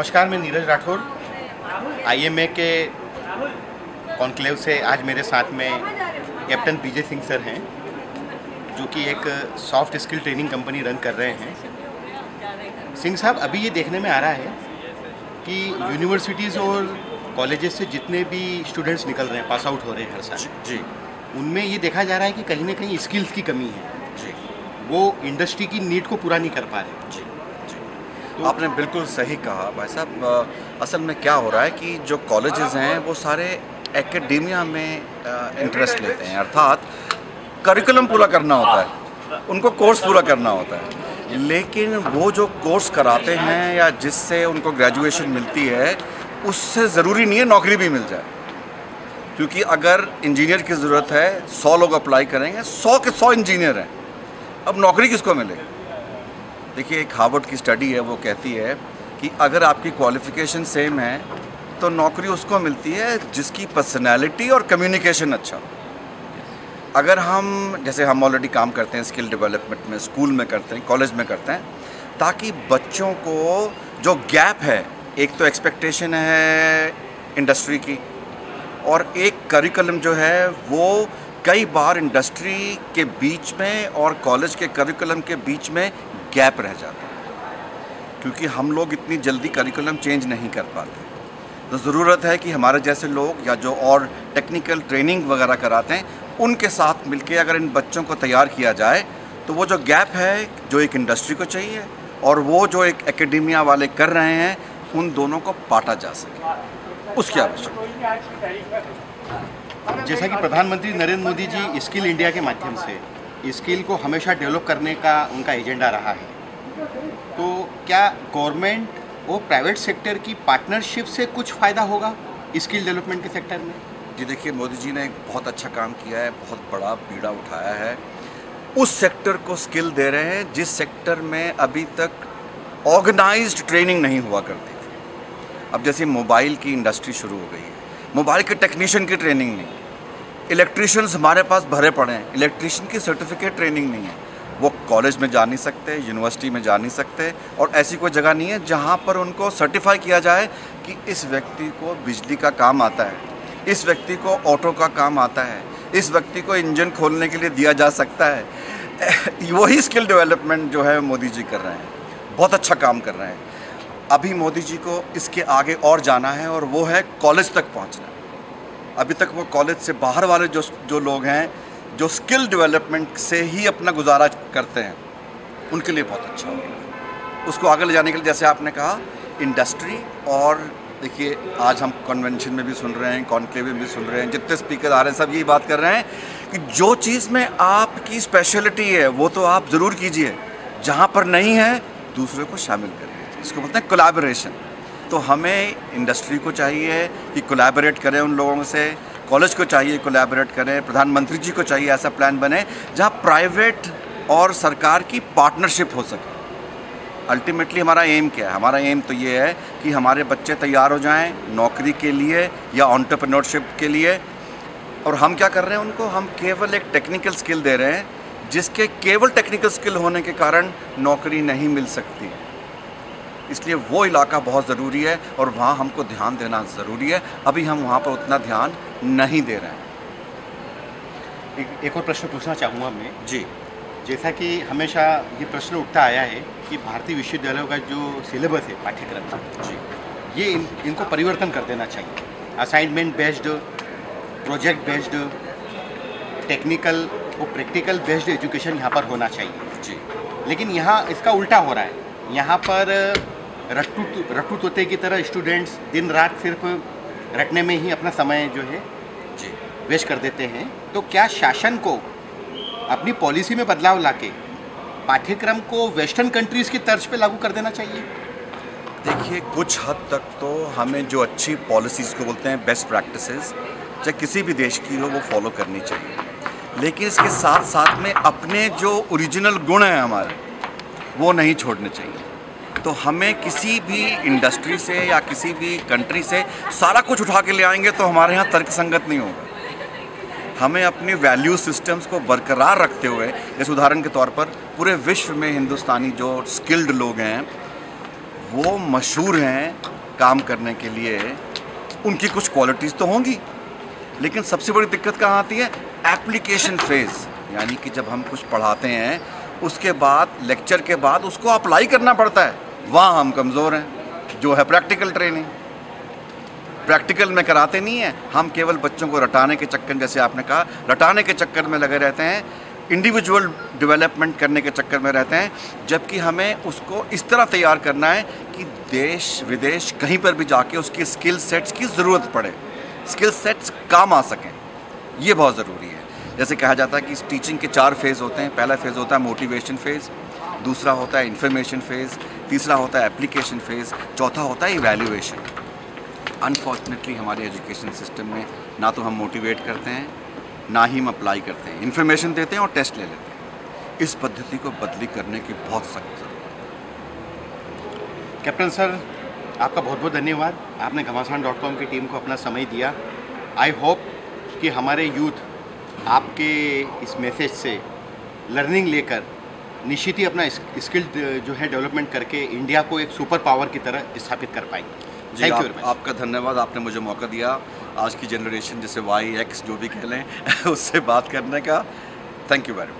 नमस्कार मैं नीरज राठौर। आईएमए के कॉन्क्लेव से आज मेरे साथ में कैप्टन पीजे सिंह सर हैं जो कि एक soft skill training company run कर रहे हैं। सिंह साहब अभी ये देखने में आ रहा है कि यूनिवर्सिटीज़ और कॉलेजेस से जितने भी स्टूडेंट्स निकल रहे हैं पास आउट हो रहे हैं हर साल जी उनमें ये देखा जा रहा है कि कहीं ना कहीं स्किल्स की कमी है। जी। वो इंडस्ट्री की नीड को पूरा नहीं कर पा रहे। जी जी। आपने बिल्कुल सही कहा, भाई साहब। असल में क्या हो रहा है कि जो कॉलेजेस हैं, वो सारे एकेडेमिया में इंटरेस्ट लेते हैं। अर्थात करिकुलम पूरा करना होता है, उनको कोर्स पूरा करना होता है। लेकिन वो जो कोर्स कराते हैं या जिससे उनको ग्रेजुएशन मिलती है, उससे ज़रूरी नहीं है नौकरी भी मिल जाए। क्योंकि अगर इंजीनियर की ज़रूरत है, सौ लोग अप्लाई करेंगे, सौ के सौ इंजीनियर हैं। अब नौकरी किसको मिले देखिए, एक हार्वर्ड की स्टडी है, वो कहती है कि अगर आपकी क्वालिफिकेशन सेम है तो नौकरी उसको मिलती है जिसकी पर्सनैलिटी और कम्युनिकेशन अच्छा अगर हम, जैसे हम ऑलरेडी काम करते हैं स्किल डेवलपमेंट में स्कूल में करते हैं कॉलेज में करते हैं, ताकि बच्चों को जो गैप है, एक तो एक्सपेक्टेशन है इंडस्ट्री की, और एक करिकुलम जो है, वो कई बार इंडस्ट्री के बीच में और कॉलेज के करिकुलम के बीच में गैप रह जाता है। क्योंकि हम लोग इतनी जल्दी करिकुलम चेंज नहीं कर पाते। तो ज़रूरत है कि हमारे जैसे लोग या जो और टेक्निकल ट्रेनिंग वगैरह कराते हैं, उनके साथ मिलके अगर इन बच्चों को तैयार किया जाए तो वो जो गैप है, जो एक इंडस्ट्री को चाहिए और वो जो एक एकेडेमिया वाले कर रहे हैं, उन दोनों को पाटा जा सके। उसकी आवश्यकता जैसा कि प्रधानमंत्री नरेंद्र मोदी जी स्किल इंडिया के माध्यम से स्किल को हमेशा डेवलप करने का उनका एजेंडा रहा है। तो क्या गवर्नमेंट और प्राइवेट सेक्टर की पार्टनरशिप से कुछ फ़ायदा होगा स्किल डेवलपमेंट के सेक्टर में? जी देखिए, मोदी जी ने एक बहुत अच्छा काम किया है, बहुत बड़ा बीड़ा उठाया है। उस सेक्टर को स्किल दे रहे हैं जिस सेक्टर में अभी तक ऑर्गेनाइज्ड ट्रेनिंग नहीं हुआ करती थी। अब जैसे मोबाइल की इंडस्ट्री शुरू हो गई है। मोबाइल के टेक्नीशियन की ट्रेनिंग नहीं इलेक्ट्रिशियंस हमारे पास भरे पड़े हैं। इलेक्ट्रिशियन की सर्टिफिकेट ट्रेनिंग नहीं है। वो कॉलेज में जा नहीं सकते, यूनिवर्सिटी में जा नहीं सकते और ऐसी कोई जगह नहीं है जहाँ पर उनको सर्टिफाई किया जाए कि इस व्यक्ति को बिजली का काम आता है, इस व्यक्ति को ऑटो का काम आता है, इस व्यक्ति को इंजन खोलने के लिए दिया जा सकता है। वही स्किल डेवलपमेंट जो है मोदी जी कर रहे हैं। बहुत अच्छा काम कर रहे हैं। अभी मोदी जी को इसके आगे और जाना है और वो है कॉलेज तक पहुँचना। अभी तक वो कॉलेज से बाहर वाले जो जो लोग हैं, जो स्किल डेवलपमेंट से ही अपना गुजारा करते हैं, उनके लिए बहुत अच्छा होगा। उसको आगे ले जाने के लिए, जैसे आपने कहा इंडस्ट्री और देखिए, आज हम कन्वेंशन में भी सुन रहे हैं कॉन्क्लेव में भी सुन रहे हैं, जितने स्पीकर आ रहे हैं, सब यही बात कर रहे हैं कि जो चीज़ में आपकी स्पेशलिटी है, वो तो आप ज़रूर कीजिए। जहाँ पर नहीं है, दूसरे को शामिल करिए। इसको बोलते हैं कोलैबोरेशन तो हमें इंडस्ट्री को चाहिए कि कोलैबोरेट करें उन लोगों से कॉलेज को चाहिए कोलैबोरेट करें, प्रधानमंत्री जी को चाहिए ऐसा प्लान बने, जहाँ प्राइवेट और सरकार की पार्टनरशिप हो सके। अल्टीमेटली हमारा एम क्या है? हमारा एम तो ये है कि हमारे बच्चे तैयार हो जाएँ नौकरी के लिए या ऑन्टरप्रनोरशिप के लिए। और हम क्या कर रहे हैं उनको? हम केवल एक टेक्निकल स्किल दे रहे हैं, जिसके केवल टेक्निकल स्किल होने के कारण नौकरी नहीं मिल सकती। इसलिए वो इलाका बहुत ज़रूरी है और वहाँ हमको ध्यान देना ज़रूरी है। अभी हम वहाँ पर उतना ध्यान नहीं दे रहे हैं। एक, एक और प्रश्न पूछना चाहूँगा मैं। जी। जैसा कि हमेशा ये प्रश्न उठता आया है कि भारतीय विश्वविद्यालयों का जो सिलेबस है पाठ्यक्रम का जी। ये इन, इनको परिवर्तन कर देना चाहिए। Assignment based project based technical और प्रैक्टिकल बेस्ड एजुकेशन यहाँ पर होना चाहिए। जी। लेकिन यहाँ इसका उल्टा हो रहा है। यहाँ पर रट्टू रट्टू तोते की तरह स्टूडेंट्स दिन रात सिर्फ़ रटने में ही अपना समय जो है जी। वेस्ट कर देते हैं। तो क्या शासन को अपनी पॉलिसी में बदलाव लाके पाठ्यक्रम को वेस्टर्न कंट्रीज़ की तर्ज पे लागू कर देना चाहिए? देखिए कुछ हद तक तो हमें जो अच्छी पॉलिसीज़ को बोलते हैं बेस्ट प्रैक्टिसेस चाहे किसी भी देश की हो वो फॉलो करनी चाहिए। लेकिन इसके साथ साथ में अपने जो ओरिजिनल गुण हैं हमारे वो नहीं छोड़ने चाहिए। तो हमें किसी भी इंडस्ट्री से या किसी भी कंट्री से सारा कुछ उठा के ले आएँगे तो हमारे यहाँ तर्क संगत नहीं होगा। हमें अपनी वैल्यू सिस्टम्स को बरकरार रखते हुए जैसे उदाहरण के तौर पर पूरे विश्व में हिंदुस्तानी जो स्किल्ड लोग हैं, वो मशहूर हैं काम करने के लिए, उनकी कुछ क्वालिटीज़ तो होंगी। लेकिन सबसे बड़ी दिक्कत कहाँ आती है? एप्लीकेशन फ़ेज़ यानी कि जब हम कुछ पढ़ाते हैं, उसके बाद लेक्चर के बाद उसको अप्लाई करना पड़ता है। वहाँ हम कमज़ोर हैं, जो है प्रैक्टिकल ट्रेनिंग प्रैक्टिकल में कराते नहीं हैं, हम केवल बच्चों को रटाने के चक्कर, जैसे आपने कहा, रटाने के चक्कर में लगे रहते हैं इंडिविजुअल डेवलपमेंट करने के चक्कर में रहते हैं, जबकि हमें उसको इस तरह तैयार करना है कि देश, विदेश, कहीं पर भी जाके उसकी स्किल सेट्स की ज़रूरत पड़े स्किल सेट्स काम आ सकें, ये बहुत ज़रूरी है। जैसे कहा जाता है कि टीचिंग के चार फ़ेज़ होते हैं, पहला फ़ेज़ होता है मोटिवेशन फ़ेज़ दूसरा होता है इन्फॉर्मेशन फ़ेज़ तीसरा होता है एप्लीकेशन फ़ेज़ चौथा होता है इवेल्यूएशन अनफॉर्चुनेटली हमारे एजुकेशन सिस्टम में ना तो हम मोटिवेट करते हैं, ना ही हम अप्लाई करते हैं. इन्फॉर्मेशन देते हैं और टेस्ट ले लेते हैं. इस पद्धति को बदली करने की बहुत सख्त ज़रूरत है. कैप्टन सर आपका बहुत बहुत धन्यवाद. आपने घमासान डॉट कॉम की टीम को अपना समय दिया. आई होप कि हमारे यूथ आपके इस मैसेज से लर्निंग लेकर निश्चित ही अपना स्किल जो है डेवलपमेंट करके इंडिया को एक सुपर पावर की तरह स्थापित कर पाएँगे। जी आप, आपका धन्यवाद आपने मुझे मौका दिया। आज की जनरेशन जैसे वाई एक्स जो भी कह लें उससे बात करने का। Thank you very much